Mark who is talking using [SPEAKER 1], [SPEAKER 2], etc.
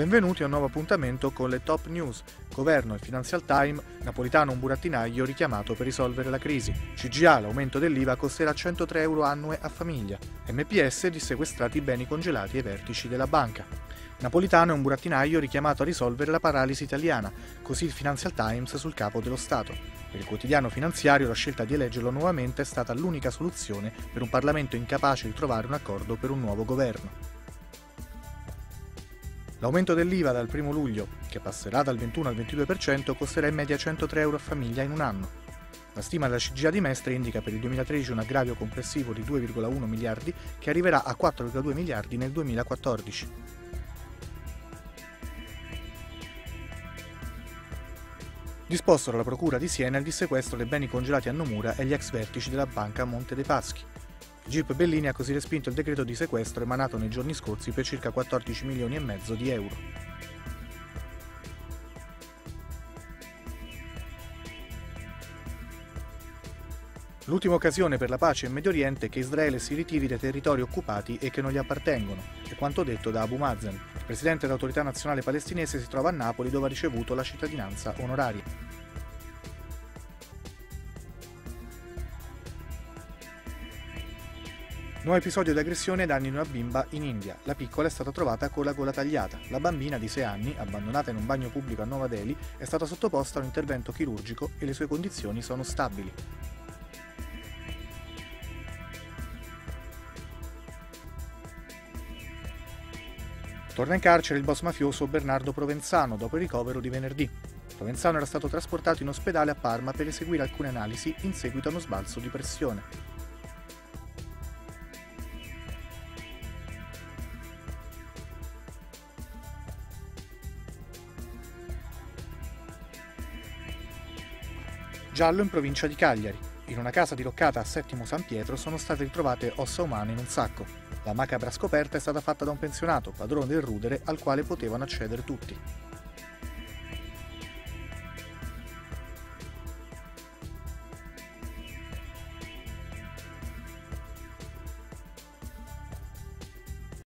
[SPEAKER 1] Benvenuti a un nuovo appuntamento con le top news. Governo e Financial Time, Napolitano un burattinaio richiamato per risolvere la crisi. CGA, l'aumento dell'IVA costerà 103 euro annue a famiglia. MPS dissequestrati i beni congelati ai vertici della banca. Napolitano è un burattinaio richiamato a risolvere la paralisi italiana, così il Financial Times sul capo dello Stato. Per il quotidiano finanziario la scelta di eleggerlo nuovamente è stata l'unica soluzione per un Parlamento incapace di trovare un accordo per un nuovo governo. L'aumento dell'IVA dal 1 luglio, che passerà dal 21 al 22%, costerà in media 103 euro a famiglia in un anno. La stima della CGA di Mestre indica per il 2013 un aggravio complessivo di 2,1 miliardi che arriverà a 4,2 miliardi nel 2014. Disposto dalla Procura di Siena il dissequestro dei beni congelati a Nomura e gli ex vertici della banca Monte dei Paschi. Gip Bellini ha così respinto il decreto di sequestro emanato nei giorni scorsi per circa 14 milioni e mezzo di euro. L'ultima occasione per la pace in Medio Oriente è che Israele si ritiri dai territori occupati e che non gli appartengono, è quanto detto da Abu Mazen. Il presidente dell'autorità nazionale palestinese si trova a Napoli dove ha ricevuto la cittadinanza onoraria. Nuovo episodio di aggressione ai danni di una bimba in India. La piccola è stata trovata con la gola tagliata. La bambina di 6 anni, abbandonata in un bagno pubblico a Nuova Delhi, è stata sottoposta a un intervento chirurgico e le sue condizioni sono stabili. Torna in carcere il boss mafioso Bernardo Provenzano dopo il ricovero di venerdì. Provenzano era stato trasportato in ospedale a Parma per eseguire alcune analisi in seguito a uno sbalzo di pressione. Giallo in provincia di Cagliari. In una casa diroccata a Settimo San Pietro sono state ritrovate ossa umane in un sacco. La macabra scoperta è stata fatta da un pensionato, padrone del rudere, al quale potevano accedere tutti.